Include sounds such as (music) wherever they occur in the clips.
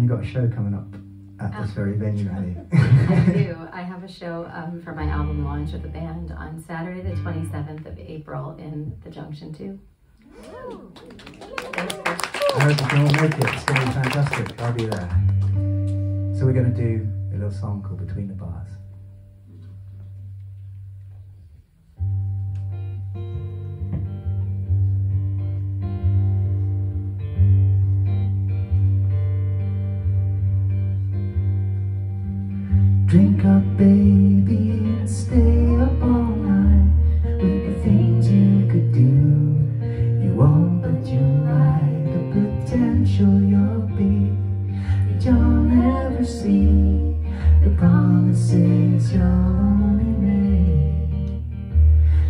um, you've got a show coming up at this very venue, Annie. (laughs) I do. (laughs) I have a show um, for my album launch with the band on Saturday, the 27th of April in the Junction 2. I hope you can all make it. It's going to be fantastic. I'll be there. So we're going to do a little song called Between the Bars. Drink up, baby, and stay up all night with the things you could do. You won't, but you might. The potential you'll be that you'll never see. The promises you'll only make.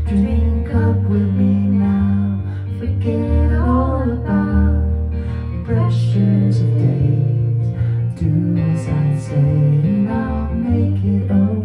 Drink up with me now. Forget all about the pressures of days. Do as I say, and I'll make it okay.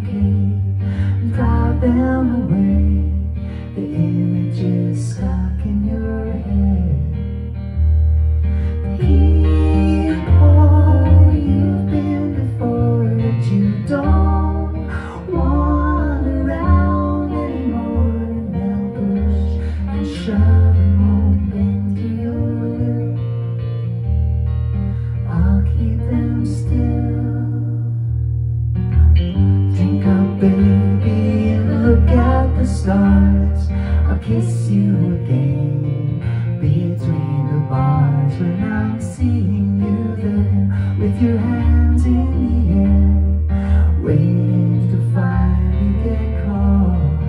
Baby, look at the stars. I'll kiss you again between the bars when I'm seeing you there with your hands in the air, waiting to finally get caught.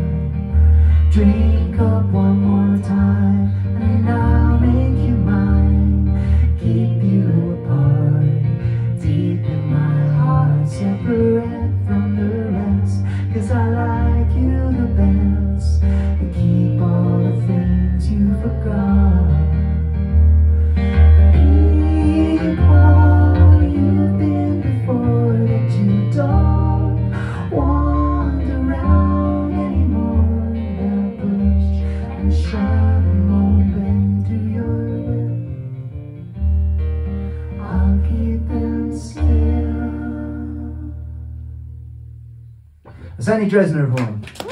Drink up one more time, Annie Dressner, everyone.